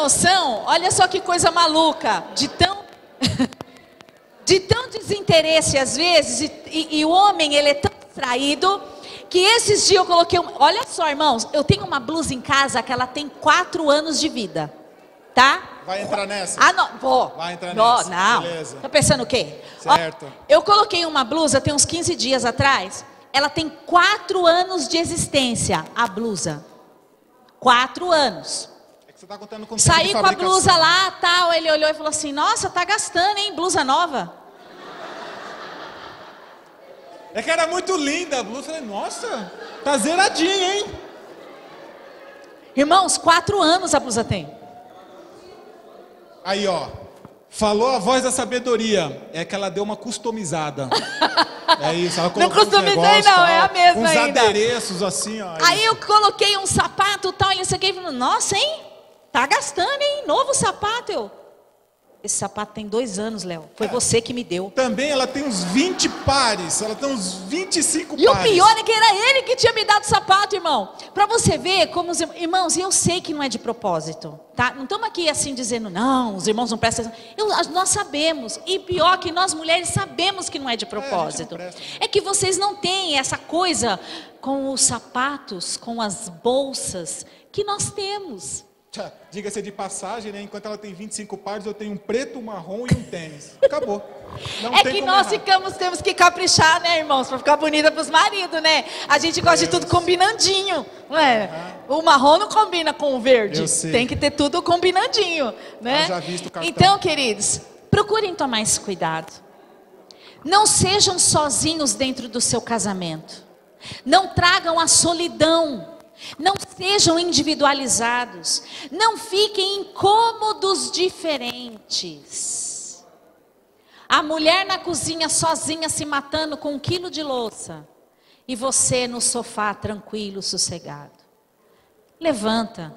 noção, olha só que coisa maluca, de tão de tão desinteresse às vezes, e, e, e o homem ele é tão distraído que esses dias eu coloquei, um, olha só, irmãos, eu tenho uma blusa em casa que ela tem quatro anos de vida, tá? Vai entrar nessa? Ah, não, vou. Vai entrar Vou, nessa. Não. Beleza. Tá pensando o quê? Certo. Ó, eu coloquei uma blusa tem uns 15 dias atrás. Ela tem quatro anos de existência, a blusa. Quatro anos. Você tá contando com Saí com a blusa lá, tal. Ele olhou e falou assim: Nossa, tá gastando, hein? Blusa nova. É que era muito linda a blusa. Eu falei, nossa, tá zeradinha, hein? Irmãos, quatro anos a blusa tem. Aí, ó. Falou a voz da sabedoria. É que ela deu uma customizada. É isso. Ela colocou uns customizei, negócios, não, tal, é a mesma Uns ainda. adereços assim, ó. Aí eu coloquei um sapato tal, e não sei o que, e falou, nossa, hein? Tá gastando, hein? Novo sapato. Eu, esse sapato tem dois anos, Léo. Foi você que me deu. Também ela tem uns 20 pares. Ela tem uns 25 E o pares. pior é que era ele que tinha me dado o sapato, irmão. Para você ver como os irmãos, eu sei que não é de propósito, tá? Não estamos aqui assim dizendo, não, os irmãos não prestam atenção. Eu- nós sabemos, e pior que nós mulheres sabemos que não é de propósito. presta. É que vocês não têm essa coisa com os sapatos, com as bolsas que nós temos. Diga-se de passagem, né? Enquanto ela tem 25 pares, eu tenho um preto, um marrom e um tênis. Acabou. Não é que nós errar. ficamos, temos que caprichar, né, irmãos, para ficar bonita para os maridos, né? A gente gosta de tudo combinandinho, não é? O marrom não combina com o verde. Eu. Tem que ter tudo combinandinho, né? Haja visto o cartão. Então, queridos, procurem tomar esse cuidado. Não sejam sozinhos dentro do seu casamento. Não tragam a solidão. Não sejam individualizados. Não fiquem incômodos diferentes. A mulher na cozinha sozinha se matando com um quilo de louça. E você no sofá tranquilo, sossegado. Levanta.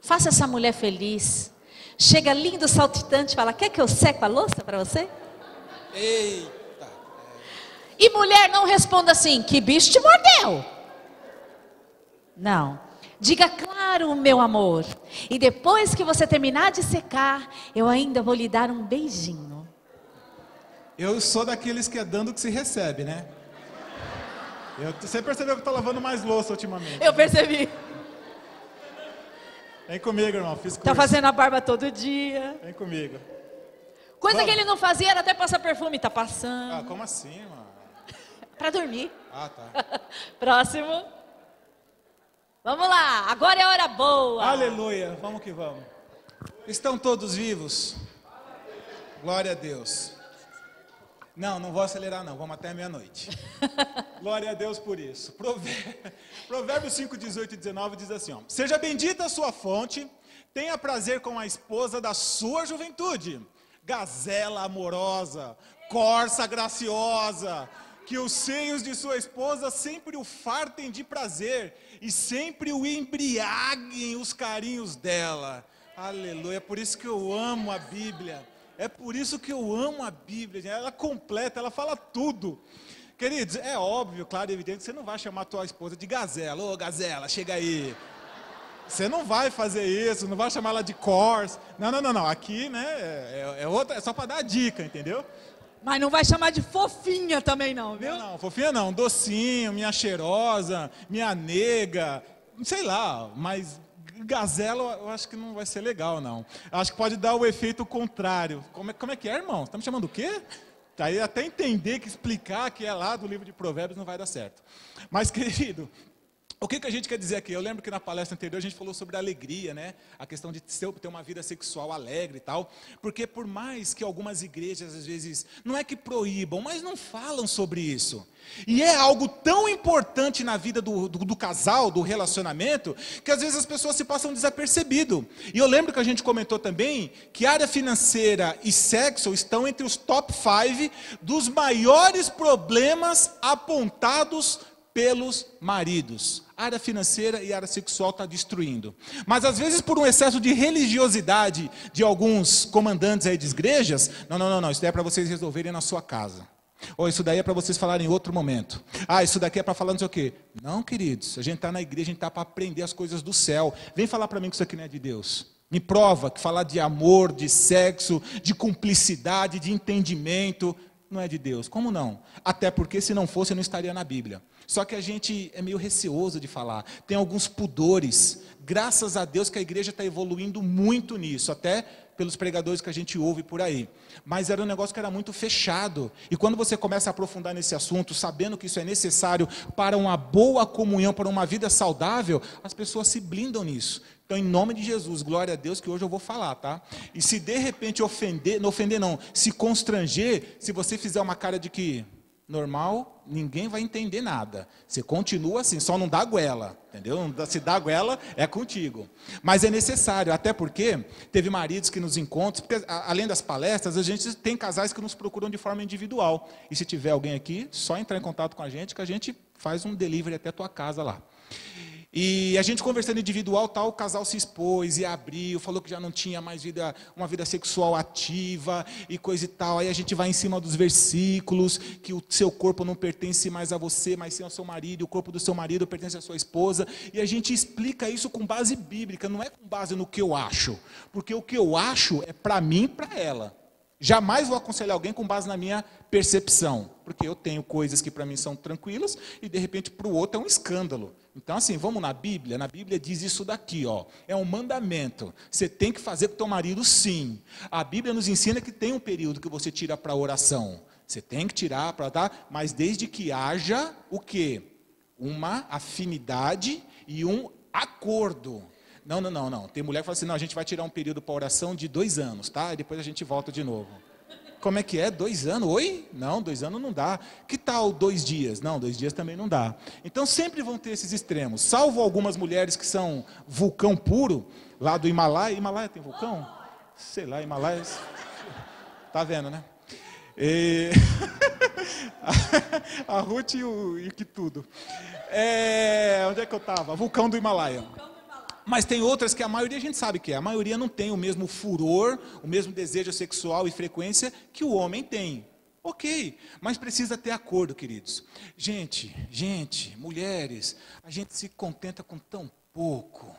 Faça essa mulher feliz. Chega lindo, saltitante, fala: Quer que eu seque a louça para você? Eita. E mulher não responda assim: Que bicho te mordeu? Não. Diga, claro, meu amor. E depois que você terminar de secar, eu ainda vou lhe dar um beijinho. Eu sou daqueles que é dando que se recebe, né? Eu, você percebeu que eu tô lavando mais louça ultimamente. Eu percebi. Vem comigo, irmão. Fiz curso. Tá fazendo a barba todo dia. Vem comigo. Coisa Vamos. que ele não fazia era até passar perfume. Tá passando. Ah, como assim, mano? Pra dormir. Ah, tá. Próximo. Vamos lá. Agora é hora boa. Aleluia. Vamos que vamos. Estão todos vivos? Glória a Deus. Não, não vou acelerar não. Vamos até meia-noite. Glória a Deus por isso. Provér- Provérbios 5, 18 e 19 diz assim: ó, Seja bendita a sua fonte, tenha prazer com a esposa da sua juventude, gazela amorosa, corça graciosa, que os seios de sua esposa sempre o fartem de prazer e sempre o embriaguem os carinhos dela. Aleluia, é por isso que eu amo a Bíblia. É por isso que eu amo a Bíblia. Ela completa, ela fala tudo. Queridos, é óbvio, claro e evidente, que você não vai chamar a tua esposa de gazela. Ô, gazela, chega aí. Você não vai fazer isso, não vai chamar ela de cors. Não, não, não, não. Aqui, né, é, é outra, é só para dar a dica, entendeu? Mas não vai chamar de fofinha também não, viu? Não, não, fofinha não. Docinho, minha cheirosa, minha nega, sei lá, mas gazela eu acho que não vai ser legal, não. Acho que pode dar o efeito contrário. Como é, como é que é, irmão? Você tá me chamando o quê? Aí até entender que explicar que é lá do livro de Provérbios não vai dar certo. Mas, querido, o que, que a gente quer dizer aqui? Eu lembro que na palestra anterior a gente falou sobre a alegria, né? A questão de ter uma vida sexual alegre e tal. Porque por mais que algumas igrejas às vezes não é que proíbam, mas não falam sobre isso. E é algo tão importante na vida do, do, do casal, do relacionamento, que às vezes as pessoas se passam desapercebido. E eu lembro que a gente comentou também que área financeira e sexo estão entre os top 5 dos maiores problemas apontados pelos maridos. A área financeira e área sexual está destruindo. Mas às vezes por um excesso de religiosidade de alguns comandantes aí de igrejas, não, não, não, não, isso daí é para vocês resolverem na sua casa. Ou isso daí é para vocês falarem em outro momento. Ah, isso daqui é para falar não sei o quê. Não, queridos, a gente está na igreja, a gente está para aprender as coisas do céu. Vem falar para mim que isso aqui não é de Deus. Me prova que falar de amor, de sexo, de cumplicidade, de entendimento, não é de Deus. Como não? Até porque se não fosse, não estaria na Bíblia. Só que a gente é meio receoso de falar, tem alguns pudores. Graças a Deus que a igreja está evoluindo muito nisso, até pelos pregadores que a gente ouve por aí. Mas era um negócio que era muito fechado. E quando você começa a aprofundar nesse assunto, sabendo que isso é necessário para uma boa comunhão, para uma vida saudável, as pessoas se blindam nisso. Então, em nome de Jesus, glória a Deus que hoje eu vou falar, tá? E se de repente ofender, não ofender não, se constranger, se você fizer uma cara de que normal, ninguém vai entender nada. Você continua assim, só não dá goela, entendeu? Se dá goela, é contigo. Mas é necessário, até porque teve maridos que nos encontram, porque além das palestras, a gente tem casais que nos procuram de forma individual. E se tiver alguém aqui, só entrar em contato com a gente que a gente faz um delivery até a tua casa lá. E a gente conversando individual, tal, o casal se expôs e abriu, falou que já não tinha mais vida, uma vida sexual ativa e coisa e tal. Aí a gente vai em cima dos versículos, que o seu corpo não pertence mais a você, mas sim ao seu marido, o corpo do seu marido pertence à sua esposa. E a gente explica isso com base bíblica, não é com base no que eu acho, porque o que eu acho é para mim e para ela. Jamais vou aconselhar alguém com base na minha percepção, porque eu tenho coisas que para mim são tranquilas e de repente para o outro é um escândalo. Então assim, vamos na Bíblia, na Bíblia diz isso daqui, ó, é um mandamento. Você tem que fazer com o teu marido sim. A Bíblia nos ensina que tem um período que você tira para oração. Você tem que tirar para dar, mas desde que haja o quê? Uma afinidade e um acordo. Não, não, não, não. Tem mulher que fala assim: não, a gente vai tirar um período para oração de dois anos, tá? E depois a gente volta de novo. Como é que é? Dois anos? Oi? Não, dois anos não dá. Que tal dois dias? Não, dois dias também não dá. Então sempre vão ter esses extremos. Salvo algumas mulheres que são vulcão puro, lá do Himalaia. Himalaia tem vulcão? Sei lá, Himalaia. Tá vendo, né? E... a Ruth e o, que tudo. É... Onde é que eu estava? Vulcão do Himalaia. Mas tem outras que a maioria a gente sabe que é. A maioria não tem o mesmo furor, o mesmo desejo sexual e frequência que o homem tem. Ok, mas precisa ter acordo, queridos. Gente, gente, mulheres, a gente se contenta com tão pouco.